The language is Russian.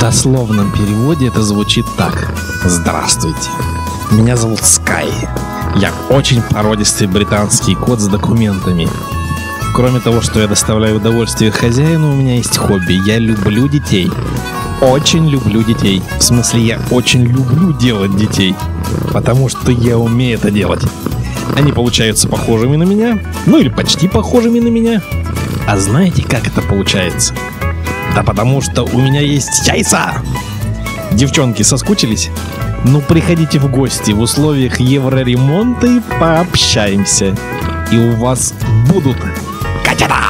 дословном переводе это звучит так. Здравствуйте. Меня зовут Скай. Я очень породистый британский кот с документами. Кроме того, что я доставляю удовольствие хозяину, у меня есть хобби. Я люблю детей. Очень люблю детей. В смысле, я очень люблю делать детей. Потому что я умею это делать. Они получаются похожими на меня. Ну или почти похожими на меня. А знаете, как это получается? Да потому что у меня есть яйца! Девчонки, соскучились? Ну, приходите в гости в условиях евроремонта и пообщаемся. И у вас будут котята!